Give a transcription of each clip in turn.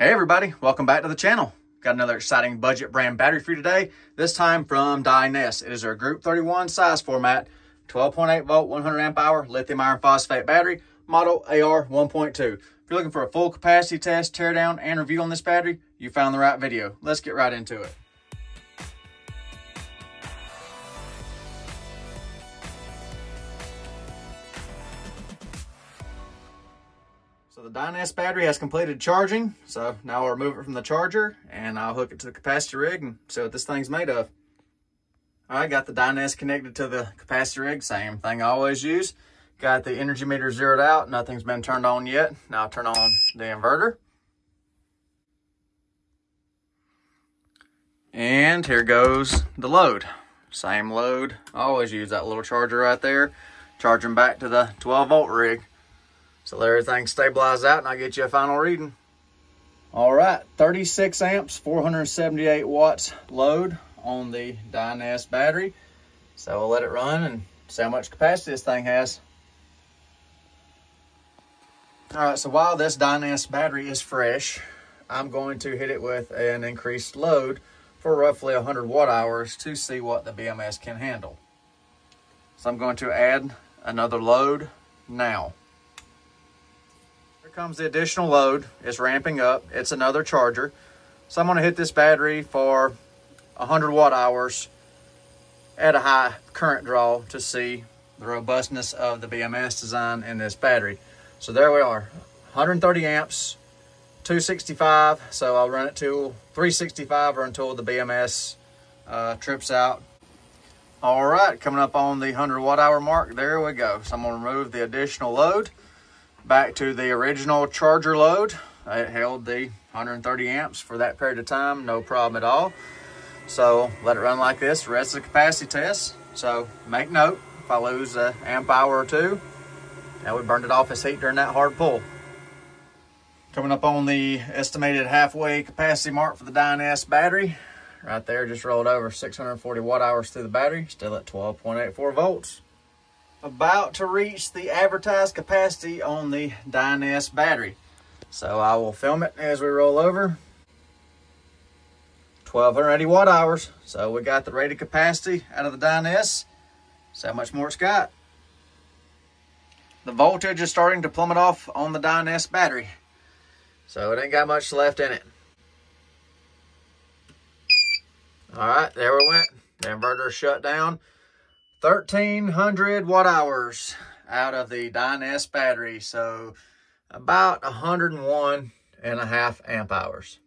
Hey everybody, welcome back to the channel. Got another exciting budget brand battery for you today, this time from Dyness. It is our Group 31 size format, 12.8 volt, 100 amp hour lithium iron phosphate battery, model AR 1.2. If you're looking for a full capacity test, teardown, and review on this battery, you found the right video. Let's get right into it. So the Dyness battery has completed charging. So now I'll remove it from the charger and I'll hook it to the capacitor rig and see what this thing's made of. Right, got the Dyness connected to the capacitor rig. Same thing I always use. Got the energy meter zeroed out. Nothing's been turned on yet. Now I'll turn on the inverter. And here goes the load. Same load. I always use that little charger right there. Charging back to the 12 volt rig. So let everything stabilize out and I'll get you a final reading. All right, 36 amps, 478 watts load on the Dyness battery. So we'll let it run and see how much capacity this thing has. All right, so while this Dyness battery is fresh, I'm going to hit it with an increased load for roughly 100 watt hours to see what the BMS can handle. So I'm going to add another load now. Here comes the additional load. It's ramping up. It's another charger. So I'm going to hit this battery for 100 watt hours at a high current draw to see the robustness of the BMS design in this battery. So there we are, 130 amps, 265. So I'll run it to 365 or until the BMS uh, trips out. All right, coming up on the 100 watt hour mark, there we go. So I'm gonna remove the additional load back to the original charger load. It held the 130 amps for that period of time, no problem at all. So let it run like this, the rest of the capacity test. So make note, if I lose an amp hour or two, that would burn it off its heat during that hard pull. Coming up on the estimated halfway capacity mark for the Dyness battery. Right there, just rolled over 640 watt hours through the battery, still at 12.84 volts about to reach the advertised capacity on the Dyness battery. So I will film it as we roll over. 1280 watt hours. So we got the rated capacity out of the Dyness. See how much more it's got. The voltage is starting to plummet off on the Dyness battery. So it ain't got much left in it. All right, there we went. The inverter shut down. 1300 watt hours out of the Dyness battery. So about 101 and a half amp hours.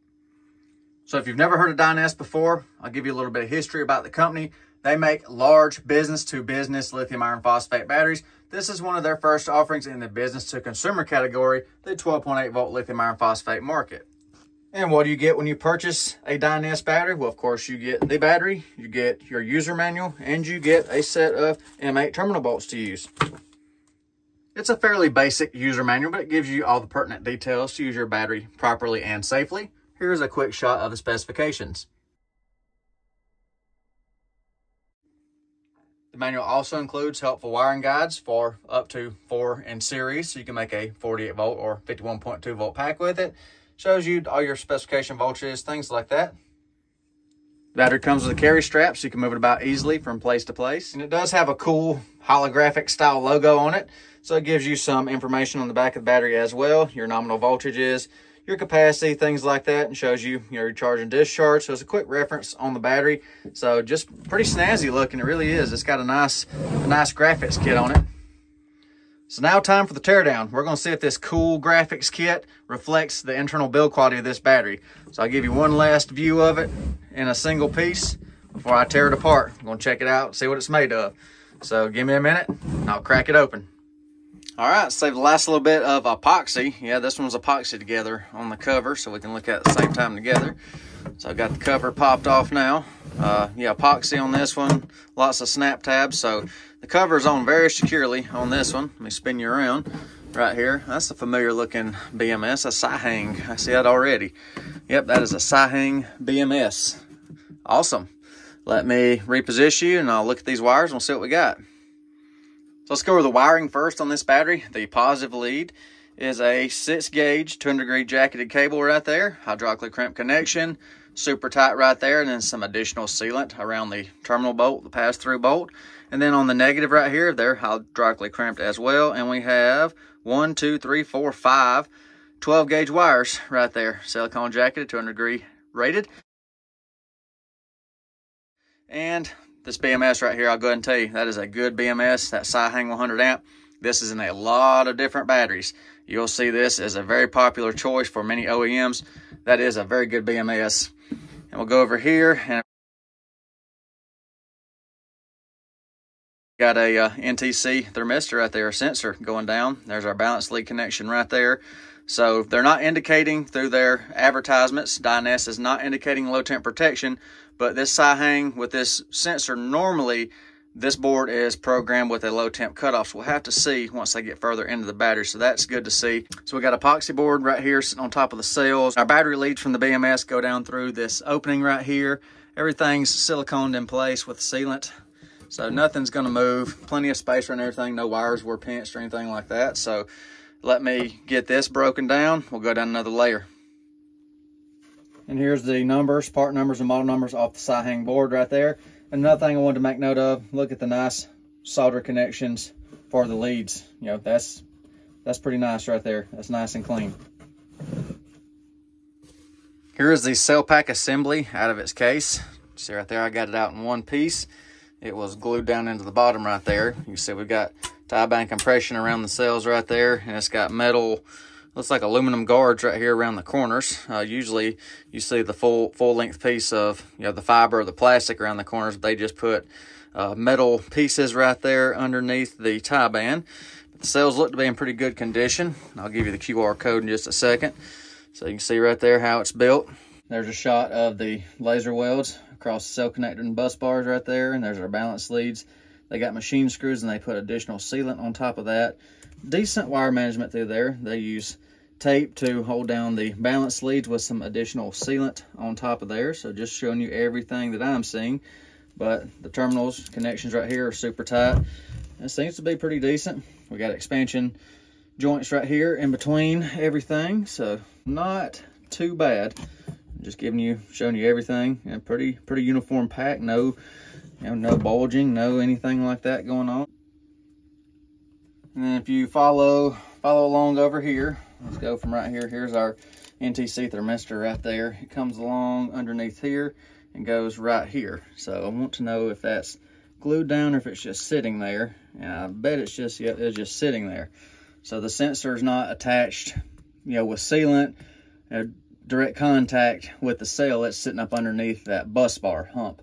So if you've never heard of Dyness before, I'll give you a little bit of history about the company. They make large business to business lithium iron phosphate batteries. This is one of their first offerings in the business to consumer category, the 12.8 volt lithium iron phosphate market. And what do you get when you purchase a Dyness battery? Well, of course, you get the battery, you get your user manual, and you get a set of M8 terminal bolts to use. It's a fairly basic user manual, but it gives you all the pertinent details to use your battery properly and safely. Here's a quick shot of the specifications. The manual also includes helpful wiring guides for up to four in series, so you can make a 48 volt or 51.2 volt pack with it. Shows you all your specification voltages, things like that. Battery comes with a carry strap so you can move it about easily from place to place. And it does have a cool holographic style logo on it. So it gives you some information on the back of the battery as well. Your nominal voltages, your capacity, things like that, and shows you your charge and discharge. So it's a quick reference on the battery. So just pretty snazzy looking, it really is. It's got a nice, a nice graphics kit on it. So now time for the teardown. We're to see if this cool graphics kit reflects the internal build quality of this battery. So I'll give you one last view of it in a single piece before I tear it apart. I'm to check it out, see what it's made of. So give me a minute and I'll crack it open. All right, save the last little bit of epoxy. Yeah, this one's epoxy together on the cover so we can look at the same time together. So I've got the cover popped off now. Uh, yeah, epoxy on this one, lots of snap tabs. So the cover is on very securely on this one. Let me spin you around right here. That's a familiar looking BMS, a Sihang. I see that already. Yep, that is a Sihang BMS. Awesome. Let me reposition you and I'll look at these wires and we'll see what we got. So let's go over the wiring first on this battery. The positive lead is a six gauge 200 degree jacketed cable right there, hydraulically crimp connection, super tight right there, and then some additional sealant around the terminal bolt, the pass-through bolt. And then on the negative right here, they're hydraulically crimped as well. And we have one, two, three, four, five 12 gauge wires right there. Silicone jacketed, 200 degree rated. And this BMS right here, I'll go ahead and tell you, that is a good BMS, that Sihang 100 amp. This is in a lot of different batteries. You'll see this as a very popular choice for many OEMs. That is a very good BMS. And we'll go over here and got a uh, NTC thermistor right there, a sensor going down. There's our balance lead connection right there. So they're not indicating through their advertisements, Dyness is not indicating low temp protection, but this Sihang with this sensor, normally this board is programmed with a low temp cutoff. So we'll have to see once they get further into the battery. So that's good to see. So we got epoxy board right here sitting on top of the cells. Our battery leads from the BMS go down through this opening right here. Everything's siliconed in place with sealant. So nothing's gonna move. Plenty of space and everything. No wires were pinched or anything like that. So let me get this broken down. We'll go down another layer. And here's the numbers, part numbers and model numbers off the Sihang board right there. Another thing I wanted to make note of, look at the nice solder connections for the leads. You know, that's that's pretty nice right there. That's nice and clean. Here is the cell pack assembly out of its case. See right there, I got it out in one piece. It was glued down into the bottom right there. You see we've got tie band compression around the cells right there, and it's got metal looks like aluminum guards right here around the corners. Uh, usually you see the full full length piece of you know the fiber or the plastic around the corners. They just put uh, metal pieces right there underneath the tie band. But the cells look to be in pretty good condition. I'll give you the QR code in just a second. So you can see right there how it's built. There's a shot of the laser welds across the cell connector and bus bars right there. And there's our balance leads. They got machine screws and they put additional sealant on top of that decent wire management through there. They use tape to hold down the balance leads with some additional sealant on top of there. So just showing you everything that I'm seeing. But the terminals, connections right here are super tight. It seems to be pretty decent. We got expansion joints right here in between everything. So not too bad. Just giving you, showing you everything and pretty, pretty uniform pack. No, you know, no bulging, no anything like that going on. And if you follow follow along over here, let's go from right here. Here's our NTC thermistor right there. It comes along underneath here and goes right here. So I want to know if that's glued down or if it's just sitting there. And I bet it's just yeah, it's just sitting there. So the sensor is not attached, you know, with sealant, direct contact with the cell. It's sitting up underneath that bus bar hump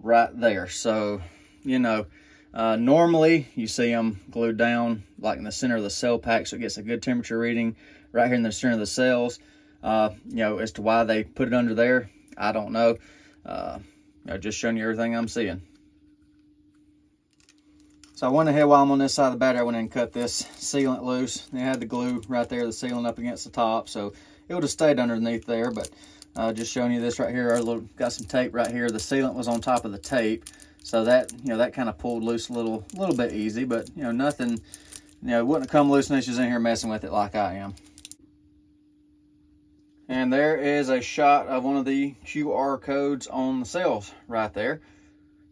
right there. So, you know, uh, normally, you see them glued down like in the center of the cell pack, so it gets a good temperature reading right here in the center of the cells. Uh, you know, as to why they put it under there, I don't know. Uh, just showing you everything I'm seeing. So I went ahead while I'm on this side of the battery, I went and cut this sealant loose. They had the glue right there, the sealant up against the top, so it would have stayed underneath there, but uh, just showing you this right here. Our little, got some tape right here. The sealant was on top of the tape. So that, you know, that kind of pulled loose a little, little bit easy, but, you know, nothing, you know, it wouldn't have come loose unless in here messing with it like I am. And there is a shot of one of the QR codes on the cells right there.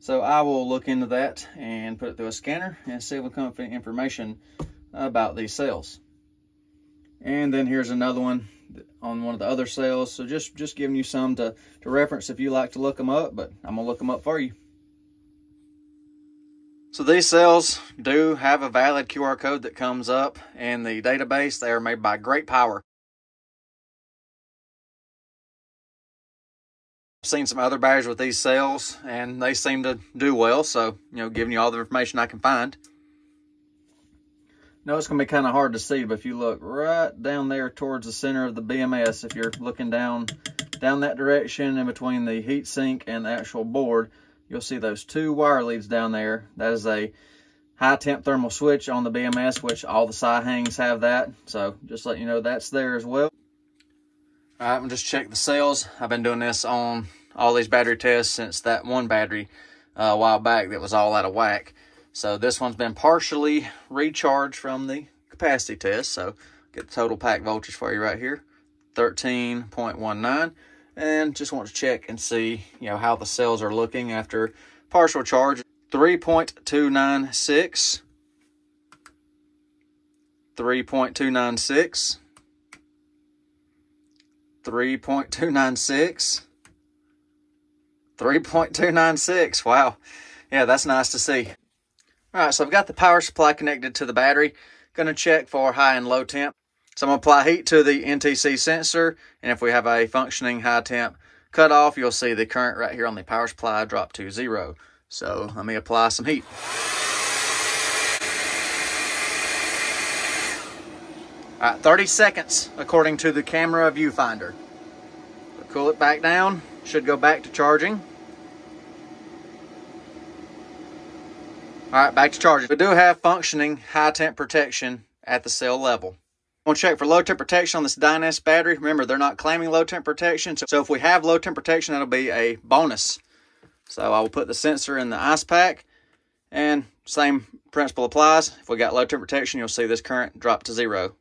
So I will look into that and put it through a scanner and see if we come up with information about these cells. And then here's another one on one of the other cells. So just, just giving you some to, to reference if you like to look them up, but I'm gonna look them up for you. So these cells do have a valid QR code that comes up in the database. They are made by Great Power. I've seen some other batteries with these cells and they seem to do well. So, you know, giving you all the information I can find. No, it's going to be kind of hard to see, but if you look right down there towards the center of the BMS, if you're looking down down that direction in between the heat sink and the actual board, you'll see those two wire leads down there. That is a high temp thermal switch on the BMS, which all the Sihangs have that. So just let you know that's there as well. All right, I'm just check the cells. I've been doing this on all these battery tests since that one battery uh, a while back that was all out of whack. So this one's been partially recharged from the capacity test. So Get the total pack voltage for you right here, 13.19. And just want to check and see, you know, how the cells are looking after partial charge. 3.296. 3.296. 3.296. 3.296. Wow. Yeah, that's nice to see. All right, so I've got the power supply connected to the battery. Going to check for high and low temp. So I'm going to apply heat to the NTC sensor, and if we have a functioning high temp cutoff, you'll see the current right here on the power supply drop to zero. So let me apply some heat. All right, 30 seconds according to the camera viewfinder. So cool it back down, should go back to charging. All right, back to charging. We do have functioning high temp protection at the cell level. We'll check for low temp protection on this Dyness battery. Remember, they're not claiming low temp protection. So if we have low temp protection, that'll be a bonus. So I will put the sensor in the ice pack and same principle applies. If we got low temp protection, you'll see this current drop to zero.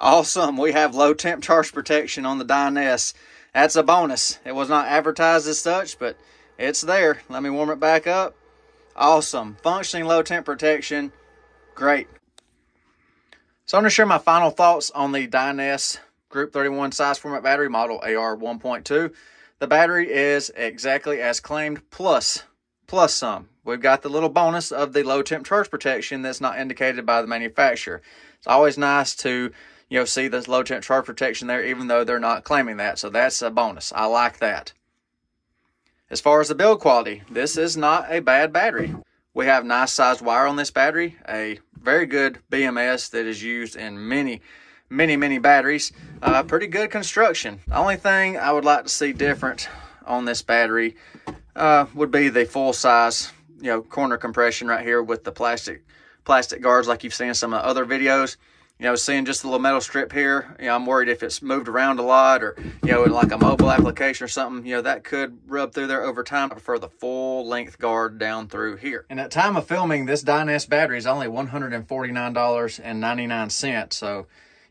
Awesome. We have low temp charge protection on the Dyness. That's a bonus. It was not advertised as such, but it's there. Let me warm it back up. Awesome. Functioning low temp protection. Great. So I'm going to share my final thoughts on the Dyness Group 31 size format battery model AR 1.2. The battery is exactly as claimed plus plus some. We've got the little bonus of the low temp charge protection that's not indicated by the manufacturer. It's always nice to you know see the low temp charge protection there even though they're not claiming that. So that's a bonus. I like that. As far as the build quality, this is not a bad battery. We have nice sized wire on this battery, a very good BMS that is used in many, many, many batteries. Uh, pretty good construction. The only thing I would like to see different on this battery uh, would be the full size, you know, corner compression right here with the plastic plastic guards like you've seen in some of the other videos you know, seeing just the little metal strip here, you know, I'm worried if it's moved around a lot or, you know, like a mobile application or something, you know, that could rub through there over time. I prefer the full length guard down through here. And at time of filming, this Dyness battery is only $149.99. So,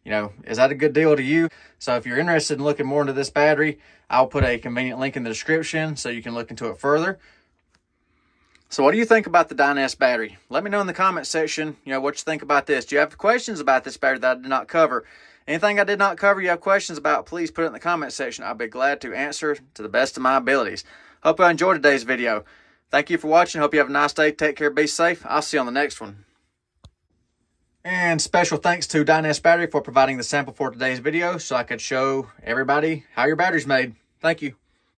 you know, is that a good deal to you? So if you're interested in looking more into this battery, I'll put a convenient link in the description so you can look into it further. So what do you think about the Dyness battery? Let me know in the comment section, you know, what you think about this. Do you have questions about this battery that I did not cover? Anything I did not cover you have questions about, please put it in the comment section. I'll be glad to answer to the best of my abilities. Hope you enjoyed today's video. Thank you for watching. Hope you have a nice day. Take care. Be safe. I'll see you on the next one. And special thanks to Dyness Battery for providing the sample for today's video so I could show everybody how your battery's made. Thank you.